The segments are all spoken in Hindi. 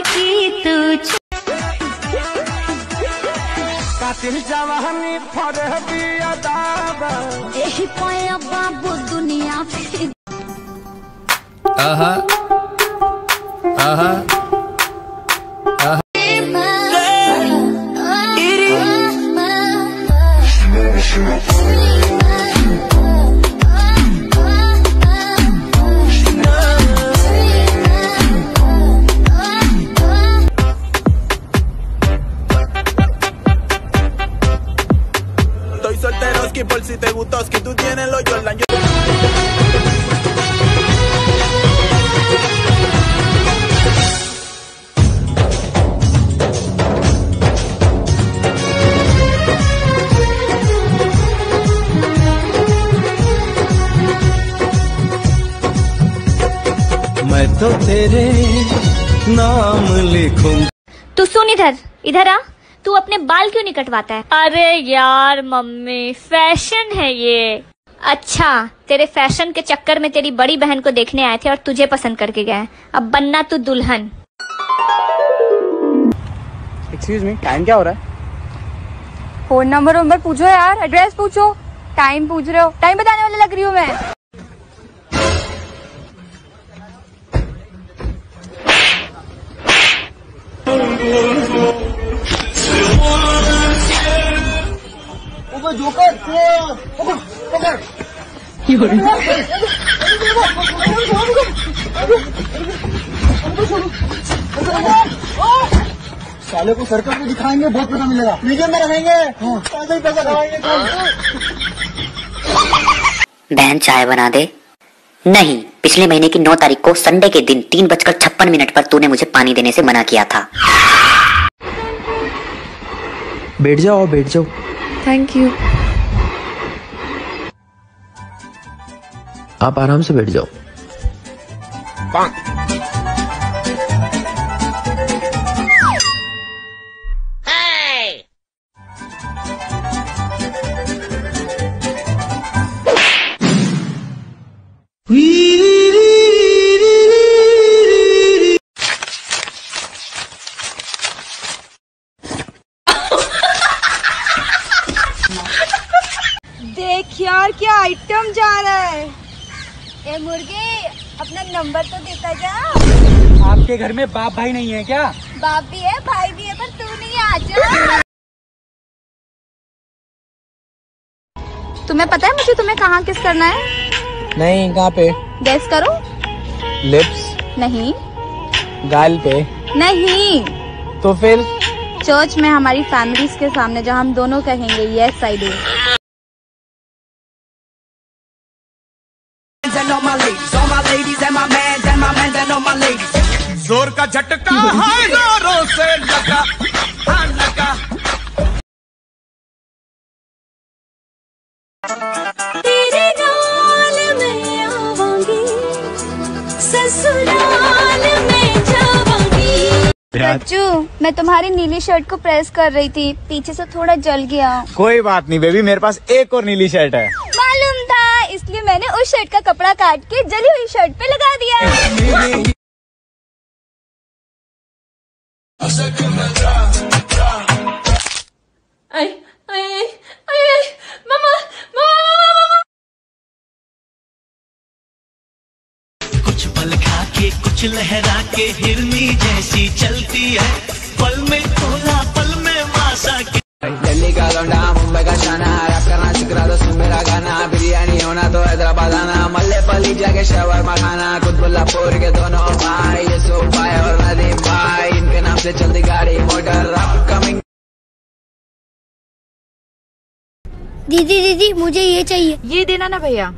की तू कातिल जवानी फरे भी अदाबा एही पाया बाबू दुनिया आहा। आहा। मैं तो तेरे नाम लिखूं तू सुन इधर इधर आ। तू अपने बाल क्यों नहीं कटवाता है? अरे यार मम्मी फ़ैशन है ये। अच्छा तेरे फ़ैशन के चक्कर में तेरी बड़ी बहन को देखने आए थे और तुझे पसंद करके गए। अब बनना तू दुल्हन। एक्सक्यूज मी टाइम क्या हो रहा है? फ़ोन नंबर नंबर पूछो यार एड्रेस पूछो। टाइम पूछ रहे हो। टाइम बताने वाले लग रही हूँ मैं। साले को सर्कल में दिखाएँगे बहुत पैसा मिलेगा म्यूज़ियम में रखेंगे पैसा ही पैसा खाएँगे बहन चाय बना दे नहीं पिछले महीने की नौ तारीख को संडे के दिन तीन बजकर छप्पन मिनट पर तूने मुझे पानी देने से मना किया था बैठ जाओ बैठ जाओ। थैंक यू आप आराम से बैठ जाओ। देख यार क्या आइटम जा रहा है। ए मुर्गे अपना नंबर तो देता जा। आपके घर में बाप भाई नहीं है क्या? बाप भी है भाई भी है पर तू नहीं आ जा। तुम्हें पता है मुझे तुम्हें कहाँ किस करना है? नहीं कहाँ पे? गैस करो। लिप्स नहीं। गाल पे? नहीं। तो फिर? चर्च में हमारी फैमिलीज़ के सामने जहाँ हम दोनों कहेंगे यस आई डू ज़ोर का झटका है जोरों से लगा हाँ, लगा। तेरे नाल मैं आवांगी ससुराल में जावांगी। बच्चू मैं तुम्हारी नीली शर्ट को प्रेस कर रही थी पीछे से थोड़ा जल गया। कोई बात नहीं बेबी मेरे पास एक और नीली शर्ट है। मैंने उस शर्ट का कपड़ा काट के जली हुई शर्ट पे लगा दिया। आई आई आई कुछ पल खा के कुछ लहरा के हिरनी जैसी चलती है। पल में तोला पल में दिल्ली का लौंडा मुंबई का शाना रैप करना सिखरा दो सुन मेरा गाना बिरयानी होना तो हैदराबाद आना मल्ले पली जाके शवरमा खाना कुतबुल्लापुर के दोनों भाई ये सो भाई और नदीम भाई इनके नाम से चलती गाड़ी मोटर अपकमिंग दीदी दीदी मुझे ये चाहिए ये देना ना भैया।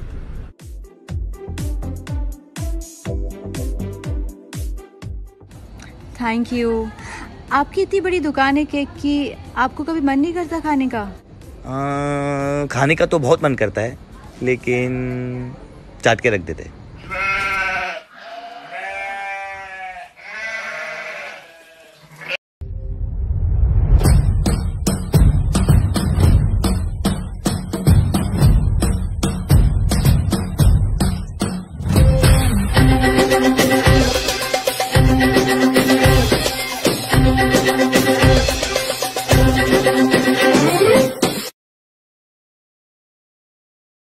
थैंक यू आपकी इतनी बड़ी दुकान है केक की आपको कभी मन नहीं करता खाने का? आ, खाने का तो बहुत मन करता है लेकिन चाट के रख देते हैं।